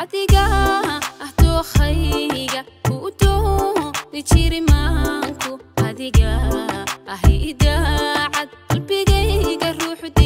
adiga ahto khayga kuto lichiri manku adiga ahida ad qalbigayga ruuxdii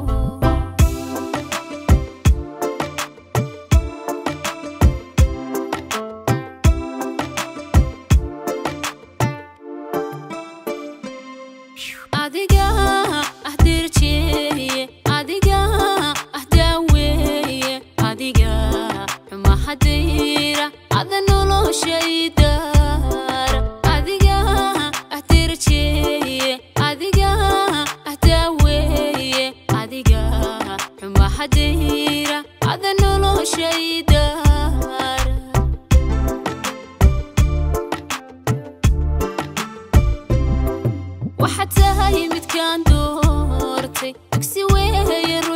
waxaad tahay midkaan doortay agsi weeyar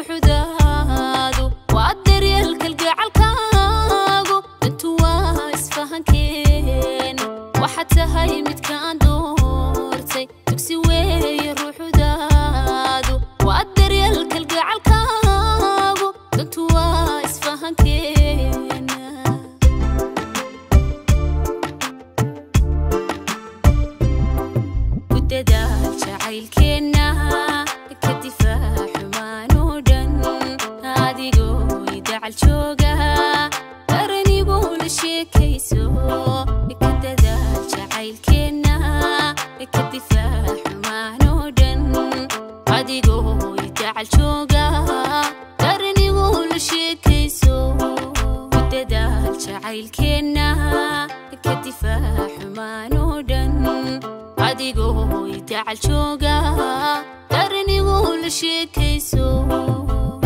yahay midkaan doortay dugsi weeye ruuxudaadu waa daryeelkal gacalkaagu dantu waa isfahankeena ku dadaal jacaylkeenna ka difaac xumaanoo dhan adigoo idacal jooga daranigu la sheekayso لك التفاح منودا قد يقول يتعل شوقه قرني مول شك يسوق الددال شعيل كنا كتفاح منودا قد يقول يتعل شوقه قرني مول شك يسوق